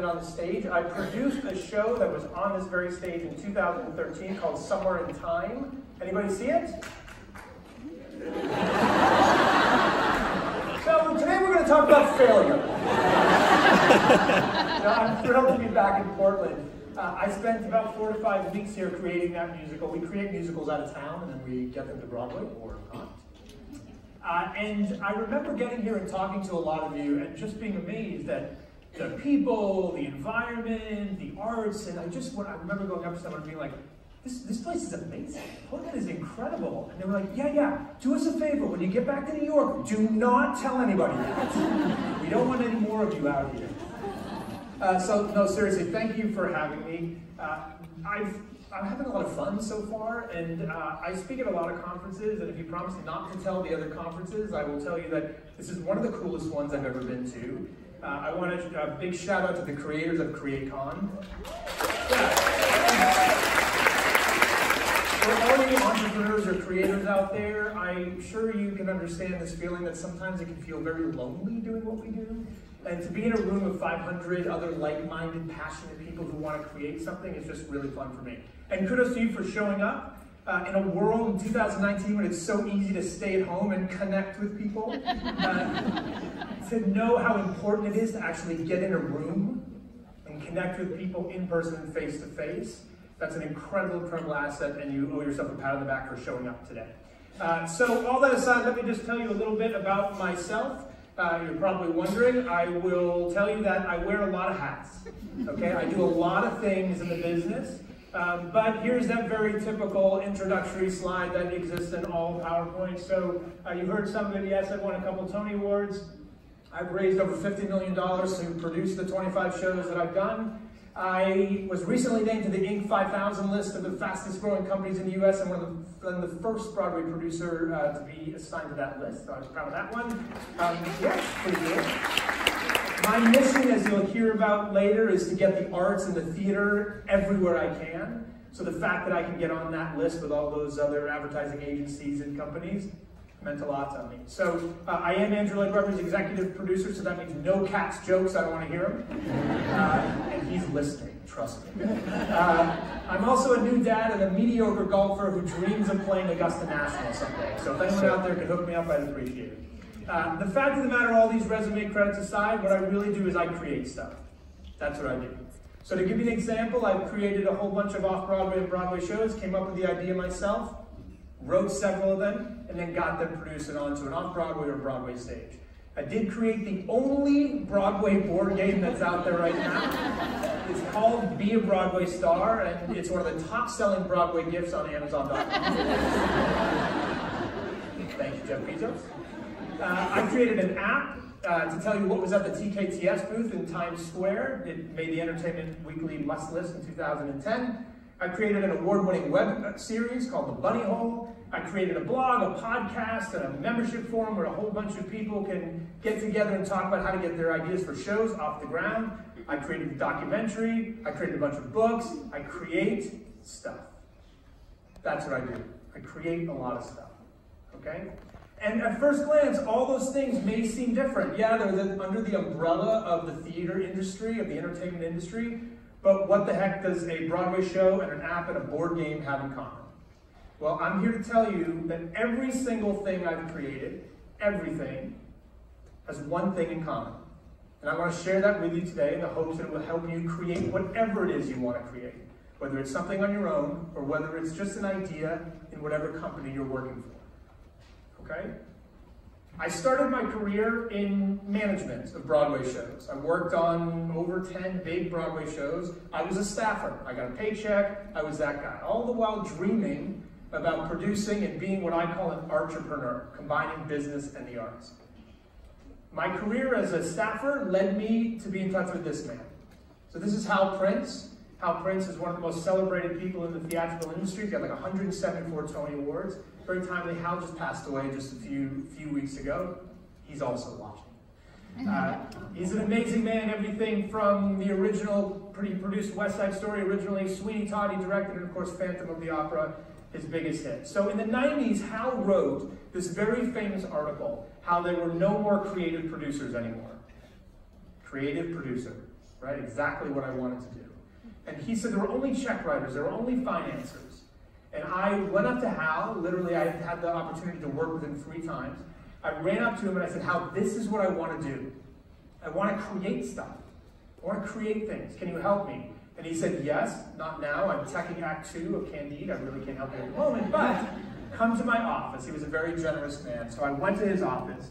been on the stage. I produced a show that was on this very stage in 2013 called Somewhere in Time. Anybody see it? so today we're going to talk about failure. now, I'm thrilled to be back in Portland. Uh, I spent about four to five weeks here creating that musical. We create musicals out of town and then we get them to Broadway or not. Uh, and I remember getting here and talking to a lot of you and just being amazed at the people, the environment, the arts, and I just, when I remember going up to someone and being like, this, this place is amazing. Portland is incredible. And they were like, yeah, yeah, do us a favor. When you get back to New York, do not tell anybody that. we don't want any more of you out here. Uh, so, no, seriously, thank you for having me. Uh, I've I'm having a lot of fun so far, and uh, I speak at a lot of conferences, and if you promise not to tell the other conferences, I will tell you that this is one of the coolest ones I've ever been to. Uh, I want a, a big shout out to the creators of CreateCon. For all you entrepreneurs or creators out there, I'm sure you can understand this feeling that sometimes it can feel very lonely doing what we do. And to be in a room of 500 other like-minded, passionate people who want to create something is just really fun for me. And kudos to you for showing up. Uh, in a world in 2019 when it's so easy to stay at home and connect with people, uh, to know how important it is to actually get in a room and connect with people in person, face to face. That's an incredible, incredible asset, and you owe yourself a pat on the back for showing up today. Uh, so, all that aside, let me just tell you a little bit about myself. Uh, you're probably wondering, I will tell you that I wear a lot of hats. Okay, I do a lot of things in the business. Um, but here's that very typical introductory slide that exists in all PowerPoints. So uh, you heard some of it, yes, I've won a couple Tony Awards. I've raised over $50 million to produce the 25 shows that I've done. I was recently named to the Inc. 5000 list of the fastest growing companies in the US and one of the, the first Broadway producer uh, to be assigned to that list. So I was proud of that one. Um, yeah, pretty good. My mission, as you'll hear about later, is to get the arts and the theater everywhere I can. So the fact that I can get on that list with all those other advertising agencies and companies meant a lot to me. So uh, I am Andrew Lloyd Webber's executive producer, so that means no Cats jokes. I don't want to hear them. Uh, and he's listening, trust me. Uh, I'm also a new dad and a mediocre golfer who dreams of playing Augusta National someday. So if anyone out there could hook me up, I'd appreciate it. Uh, the fact of the matter, all these resume credits aside, what I really do is I create stuff. That's what I do. So to give you an example, I've created a whole bunch of off-Broadway and Broadway shows, came up with the idea myself, wrote several of them, and then got them produced and onto an off-Broadway or Broadway stage. I did create the only Broadway board game that's out there right now. It's called Be a Broadway Star, and it's one of the top-selling Broadway gifts on Amazon.com. Thank you, Jeff Bezos. Uh, I created an app uh, to tell you what was at the TKTS booth in Times Square. It made the Entertainment Weekly must list in 2010. I created an award-winning web uh, series called The Bunny Hole. I created a blog, a podcast, and a membership forum where a whole bunch of people can get together and talk about how to get their ideas for shows off the ground. I created a documentary. I created a bunch of books. I create stuff. That's what I do. I create a lot of stuff. Okay? And at first glance, all those things may seem different. Yeah, they're the, under the umbrella of the theater industry, of the entertainment industry, but what the heck does a Broadway show and an app and a board game have in common? Well, I'm here to tell you that every single thing I've created, everything, has one thing in common. And I want to share that with you today in the hopes that it will help you create whatever it is you want to create, whether it's something on your own or whether it's just an idea in whatever company you're working for okay? I started my career in management of Broadway shows. I worked on over 10 big Broadway shows. I was a staffer. I got a paycheck. I was that guy. All the while dreaming about producing and being what I call an entrepreneur, combining business and the arts. My career as a staffer led me to be in touch with this man. So this is Hal Prince. Hal Prince is one of the most celebrated people in the theatrical industry. He's got like 174 Tony Awards. Very timely. Hal just passed away just a few few weeks ago. He's also watching. Uh, he's an amazing man. Everything from the original, pretty produced West Side Story originally, Sweeney Todd, he directed, and of course Phantom of the Opera. his biggest hit. So in the 90s, Hal wrote this very famous article, how there were no more creative producers anymore. Creative producer, right? Exactly what I wanted to do. And he said there were only check writers, there were only financiers. And I went up to Hal, literally I had the opportunity to work with him three times. I ran up to him and I said, Hal, this is what I want to do. I want to create stuff. I want to create things. Can you help me? And he said, yes, not now. I'm teching Act Two of Candide. I really can't help you at the moment, but come to my office. He was a very generous man. So I went to his office,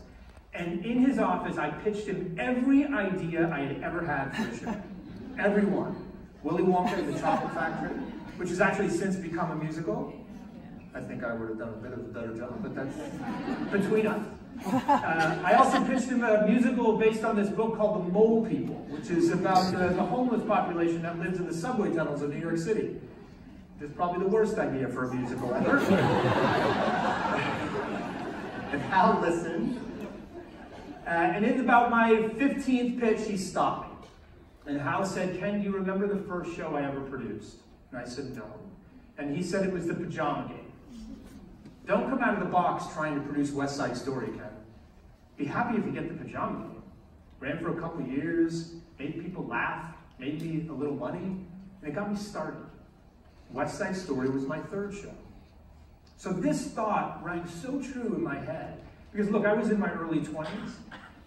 and in his office, I pitched him every idea I had ever had for the show. Willy Wonka the Chocolate Factory, which has actually since become a musical. I think I would have done a bit of a better job, but that's between us. Uh, I also pitched him a musical based on this book called The Mole People, which is about the, the homeless population that lives in the subway tunnels of New York City. It's probably the worst idea for a musical ever. and Hal listened. Uh, and in about my 15th pitch, he stopped me. And Hal said, Ken, do you remember the first show I ever produced? And I said, no. And he said it was the Pajama Game. Don't come out of the box trying to produce West Side Story, Ken. Be happy if you get the Pajama Game. Ran for a couple years, made people laugh, made me a little money, and it got me started. West Side Story was my third show. So this thought rang so true in my head. Because look, I was in my early 20s,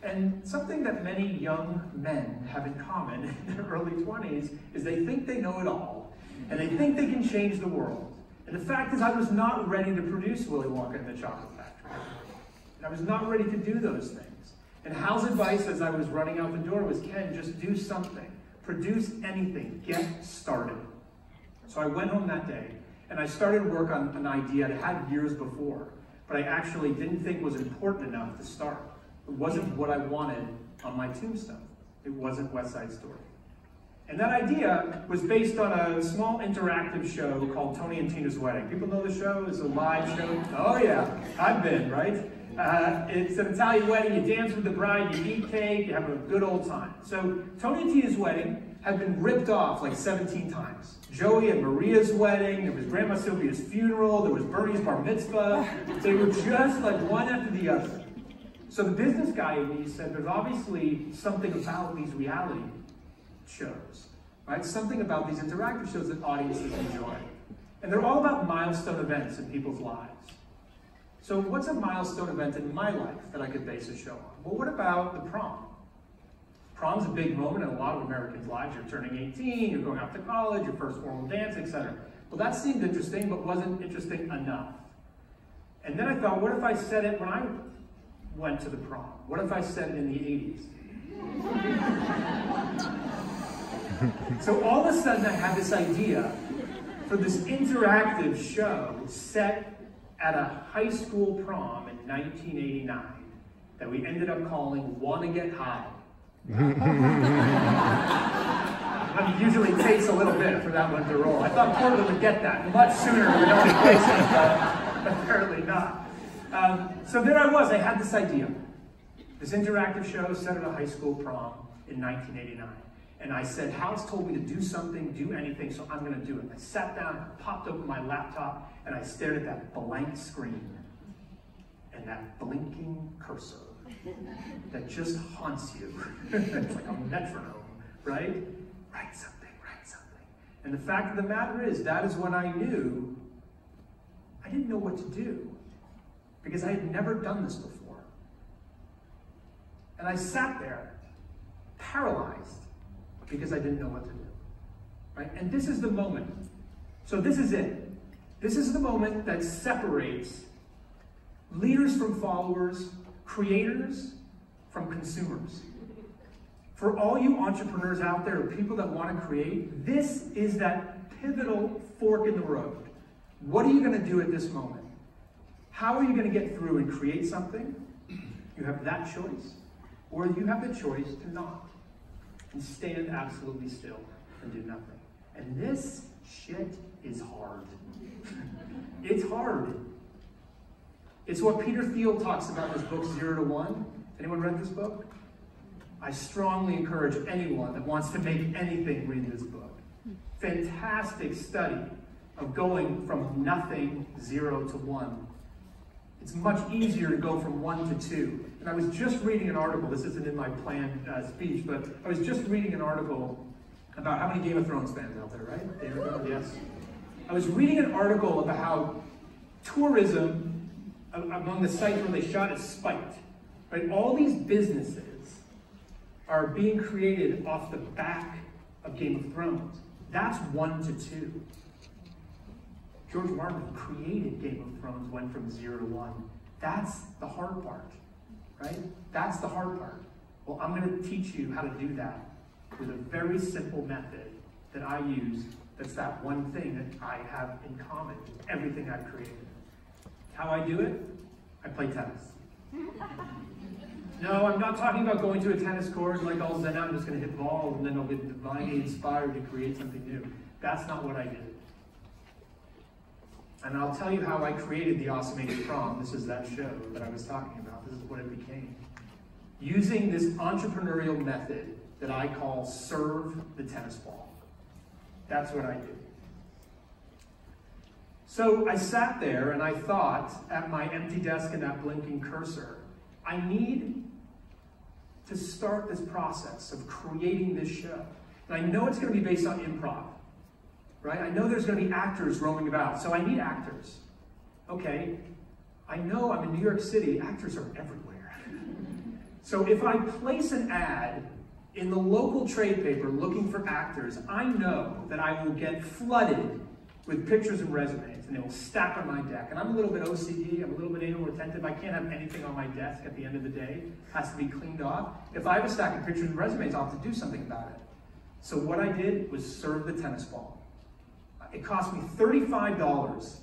and something that many young men have in common in their early 20s is they think they know it all, and they think they can change the world. And the fact is, I was not ready to produce Willy Wonka and the Chocolate Factory. And I was not ready to do those things. And Hal's advice as I was running out the door was, Ken, just do something. Produce anything. Get started. So I went home that day, and I started work on an idea I had years before, but I actually didn't think was important enough to start. It wasn't what I wanted on my tombstone. It wasn't West Side Story. And that idea was based on a small interactive show called Tony and Tina's Wedding. People know the show? It's a live show. Oh yeah, I've been, right? Uh, it's an Italian wedding. You dance with the bride, you eat cake, you have a good old time. So Tony and Tina's wedding had been ripped off like 17 times. Joey and Maria's wedding, there was Grandma Sylvia's funeral, there was Bernie's bar mitzvah. They were just like one after the other. So the business guy in me said, there's obviously something about these reality shows, right? Something about these interactive shows that audiences enjoy. And they're all about milestone events in people's lives. So what's a milestone event in my life that I could base a show on? Well, what about the prom? Prom's a big moment in a lot of Americans' lives. You're turning 18, you're going off to college, your first formal dance, etc. Well, that seemed interesting, but wasn't interesting enough. And then I thought, what if I said it when I went to the prom? What if I said it in the 80s? So all of a sudden, I had this idea for this interactive show set at a high school prom in 1989 that we ended up calling Wanna Get High. I mean, usually it takes a little bit for that one to roll. I thought Portland would get that much sooner than other places, but apparently not. Um, so there I was, I had this idea. This interactive show set at a high school prom in 1989. And I said, Hal's told me to do something, do anything, so I'm going to do it. I sat down, popped open my laptop, and I stared at that blank screen and that blinking cursor that just haunts you. it's like a metronome, right? Write something, write something. And the fact of the matter is, that is when I knew I didn't know what to do because I had never done this before. And I sat there paralyzed because I didn't know what to do. Right? And this is the moment. So this is it. This is the moment that separates leaders from followers, creators from consumers. For all you entrepreneurs out there, people that want to create, this is that pivotal fork in the road. What are you going to do at this moment? How are you going to get through and create something? You have that choice. Or you have the choice to not and stand absolutely still and do nothing. And this shit is hard. it's hard. It's what Peter Thiel talks about in his book, Zero to One. Anyone read this book? I strongly encourage anyone that wants to make anything read this book. Fantastic study of going from nothing, zero to one. It's much easier to go from one to two. And I was just reading an article, this isn't in my planned uh, speech, but I was just reading an article about how many Game of Thrones fans out there, right? Yes. I was reading an article about how tourism among the sites where they shot is spiked. Right? All these businesses are being created off the back of Game of Thrones. That's one to two. George Martin created Game of Thrones, went from zero to one. That's the hard part, right? That's the hard part. Well, I'm going to teach you how to do that with a very simple method that I use that's that one thing that I have in common with everything I've created. How I do it? I play tennis. No, I'm not talking about going to a tennis court like all zen I'm just going to hit balls and then I'll get divinely inspired to create something new. That's not what I did. And I'll tell you how I created the Awesome 80 Prom. This is that show that I was talking about. This is what it became. Using this entrepreneurial method that I call serve the tennis ball. That's what I do. So I sat there and I thought at my empty desk and that blinking cursor, I need to start this process of creating this show. And I know it's going to be based on improv, right? I know there's going to be actors roaming about, so I need actors. Okay, I know I'm in New York City, actors are everywhere. so if I place an ad in the local trade paper looking for actors, I know that I will get flooded with pictures and resumes, and they will stack on my deck. And I'm a little bit OCD, I'm a little bit anal retentive. I can't have anything on my desk at the end of the day. It has to be cleaned off. If I have a stack of pictures and resumes, I'll have to do something about it. So what I did was serve the tennis ball. It cost me $35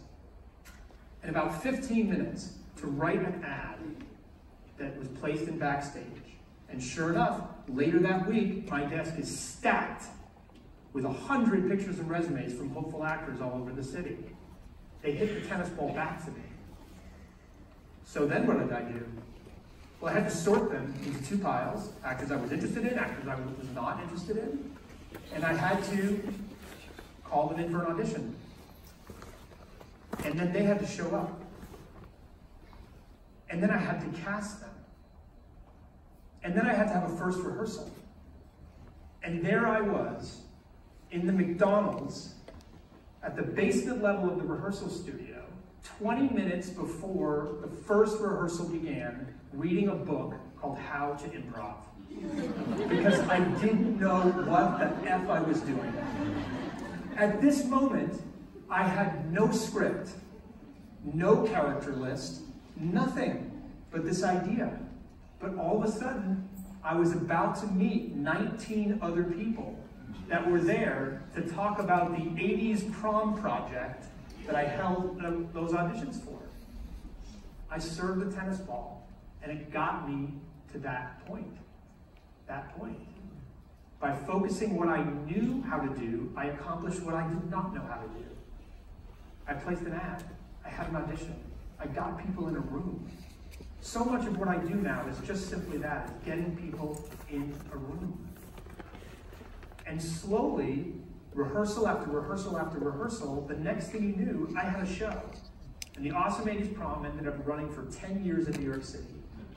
and about 15 minutes to write an ad that was placed in Backstage. And sure enough, later that week, my desk is stacked with 100 pictures and resumes from hopeful actors all over the city. They hit the tennis ball back to me. So then what did I do? Well, I had to sort them into two piles, actors I was interested in, actors I was not interested in, and I had to call them in for an audition. And then they had to show up. And then I had to cast them. And then I had to have a first rehearsal. And there I was in the McDonald's at the basement level of the rehearsal studio, 20 minutes before the first rehearsal began, reading a book called How to Improv. because I didn't know what the F I was doing. At this moment, I had no script, no character list, nothing but this idea. But all of a sudden, I was about to meet 19 other people that were there to talk about the 80s prom project that I held those auditions for. I served the tennis ball, and it got me to that point. That point. By focusing what I knew how to do, I accomplished what I did not know how to do. I placed an ad. I had an audition. I got people in a room. So much of what I do now is just simply that, is getting people in a room. And slowly, rehearsal after rehearsal after rehearsal, the next thing you knew, I had a show. And the Awesome 80s Prom ended up running for 10 years in New York City.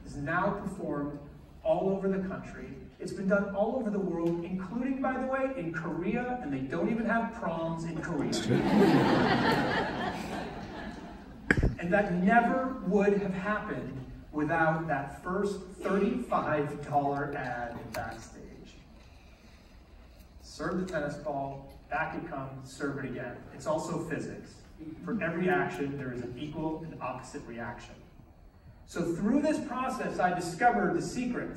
Is now performed all over the country. It's been done all over the world, including, by the way, in Korea, and they don't even have proms in Korea. and that never would have happened without that first $35 ad backstage. Serve the tennis ball, back it comes, serve it again. It's also physics. For every action, there is an equal and opposite reaction. So through this process, I discovered the secret.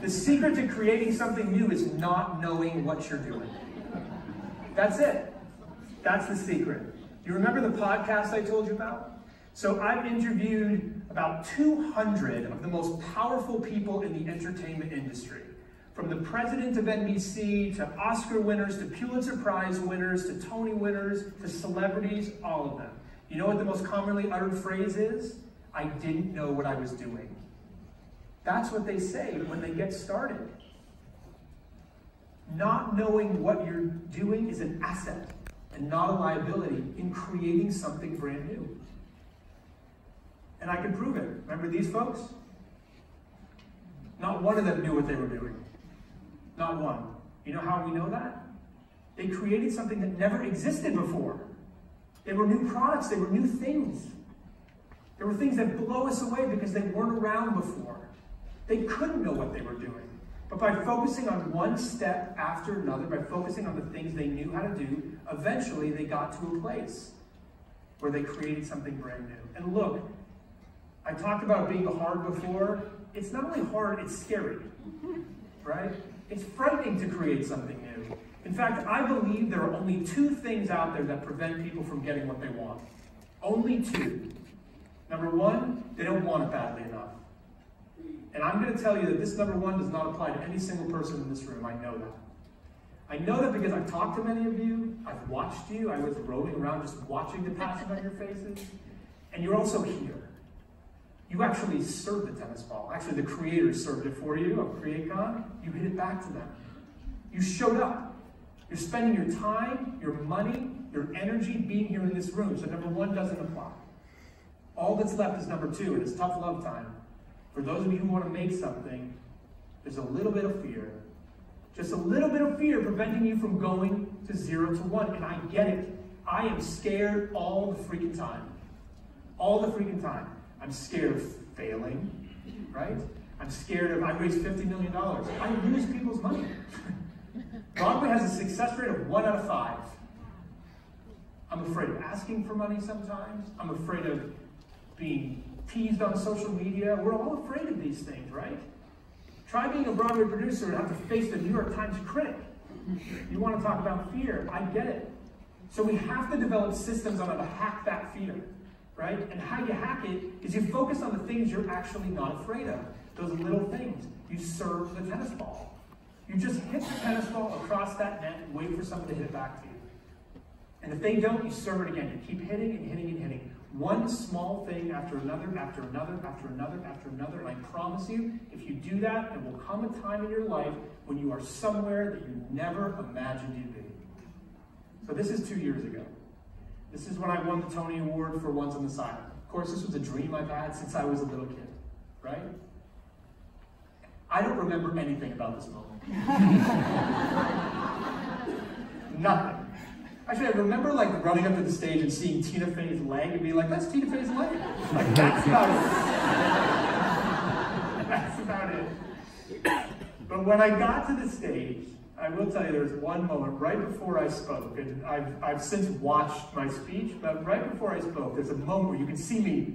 The secret to creating something new is not knowing what you're doing. That's it. That's the secret. You remember the podcast I told you about? So I've interviewed about 200 of the most powerful people in the entertainment industry. From the president of NBC to Oscar winners to Pulitzer Prize winners to Tony winners to celebrities, all of them. You know what the most commonly uttered phrase is? I didn't know what I was doing. That's what they say when they get started. Not knowing what you're doing is an asset and not a liability in creating something brand new. And I can prove it. Remember these folks? Not one of them knew what they were doing. Not one. You know how we know that? They created something that never existed before. They were new products, they were new things. There were things that blow us away because they weren't around before. They couldn't know what they were doing. But by focusing on one step after another, by focusing on the things they knew how to do, eventually they got to a place where they created something brand new. And look, I talked about being hard before. It's not only hard, it's scary, right? It's frightening to create something new. In fact, I believe there are only two things out there that prevent people from getting what they want. Only two. Number one, they don't want it badly enough. And I'm going to tell you that this number one does not apply to any single person in this room. I know that. I know that because I've talked to many of you, I've watched you, I was roaming around just watching the passion on your faces, and you're also here. You actually served the tennis ball. Actually, the creators served it for you of CreateCon. You hit it back to them. You showed up. You're spending your time, your money, your energy being here in this room. So number one doesn't apply. All that's left is number two, and it's tough love time. For those of you who want to make something, there's a little bit of fear. Just a little bit of fear preventing you from going to zero to one. And I get it. I am scared all the freaking time. All the freaking time. I'm scared of failing, right? I'm scared of, I raised $50 million. I lose people's money. Broadway has a success rate of one out of five. I'm afraid of asking for money sometimes. I'm afraid of being teased on social media. We're all afraid of these things, right? Try being a Broadway producer and have to face the New York Times critic. You want to talk about fear. I get it. So we have to develop systems on how to hack that fear, right? And how you hack it is you focus on the things you're actually not afraid of. Those little things. You serve the tennis ball. You just hit the tennis ball across that net and wait for someone to hit it back to you. And if they don't, you serve it again. You keep hitting and hitting and hitting. One small thing after another, after another, after another, after another. And I promise you, if you do that, there will come a time in your life when you are somewhere that you never imagined you'd be. So this is two years ago. This is when I won the Tony Award for Once on This Island. Of course, this was a dream I've had since I was a little kid, right? I don't remember anything about this moment. Nothing. Actually, I remember like running up to the stage and seeing Tina Fey's leg and being like, that's Tina Fey's leg. Like, that's about it. that's about it. But when I got to the stage, I will tell you there's one moment right before I spoke, and I've, I've since watched my speech, but right before I spoke, there's a moment where you can see me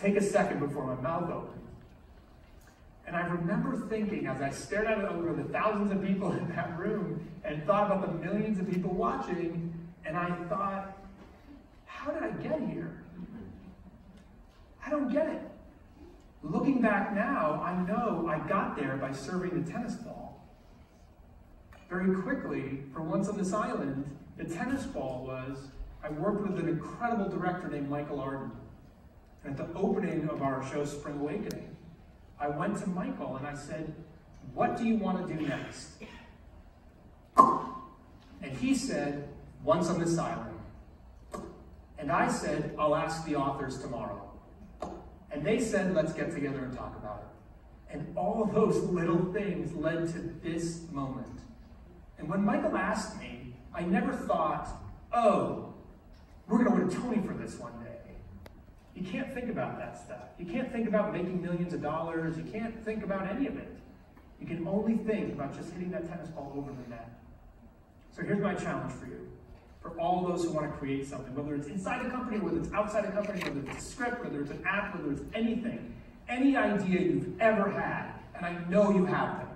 take a second before my mouth opens. And I remember thinking as I stared out over the thousands of people in that room and thought about the millions of people watching, and I thought, how did I get here? I don't get it. Looking back now, I know I got there by serving the tennis ball. Very quickly, for once on this island, the tennis ball was, I worked with an incredible director named Michael Arden. at the opening of our show, Spring Awakening, I went to Michael and I said, What do you want to do next? And he said, Once on this island. And I said, I'll ask the authors tomorrow. And they said, Let's get together and talk about it. And all those little things led to this moment. And when Michael asked me, I never thought, oh, we're going to win a Tony for this one day. You can't think about that stuff. You can't think about making millions of dollars. You can't think about any of it. You can only think about just hitting that tennis ball over the net. So here's my challenge for you. For all those who want to create something, whether it's inside a company, whether it's outside a company, whether it's a script, whether it's an app, whether it's anything, any idea you've ever had, and I know you have them.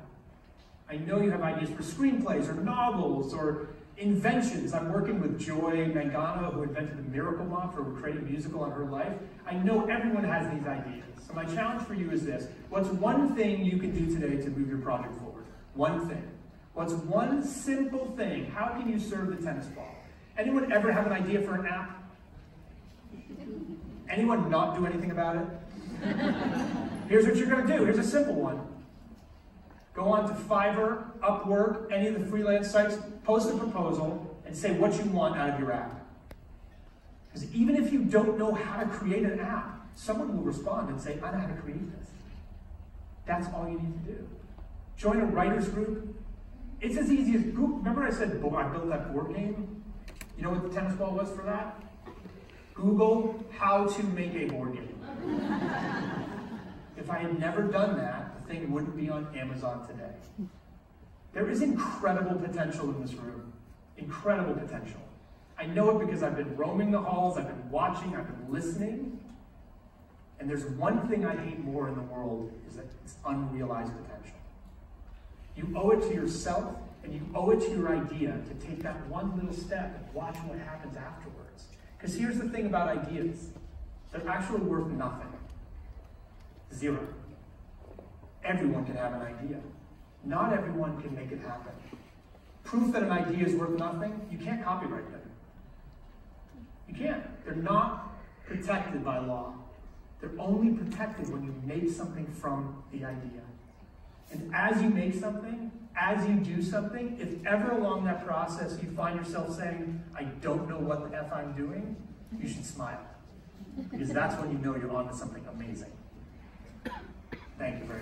I know you have ideas for screenplays or novels or inventions. I'm working with Joy Mangano, who invented the Miracle Mop for creating a musical on her life. I know everyone has these ideas. So my challenge for you is this. What's one thing you can do today to move your project forward? One thing. What's one simple thing? How can you serve the tennis ball? Anyone ever have an idea for an app? Anyone not do anything about it? Here's what you're going to do. Here's a simple one. Go on to Fiverr, Upwork, any of the freelance sites, post a proposal, and say what you want out of your app. Because even if you don't know how to create an app, someone will respond and say, I know how to create this. That's all you need to do. Join a writer's group. It's as easy as, Google. remember I said, I built that board game? You know what the tennis ball was for that? Google how to make a board game. if I had never done that, the thing wouldn't be on Amazon today. There is incredible potential in this room. Incredible potential. I know it because I've been roaming the halls, I've been watching, I've been listening. And there's one thing I hate more in the world is that it's unrealized potential. You owe it to yourself and you owe it to your idea to take that one little step and watch what happens afterwards. Because here's the thing about ideas. They're actually worth nothing. Zero. Everyone can have an idea. Not everyone can make it happen. Proof that an idea is worth nothing, you can't copyright them. You can't. They're not protected by law. They're only protected when you make something from the idea. And as you make something, as you do something, if ever along that process you find yourself saying, I don't know what the F I'm doing, you should smile. Because that's when you know you're onto something amazing. Thank you very much.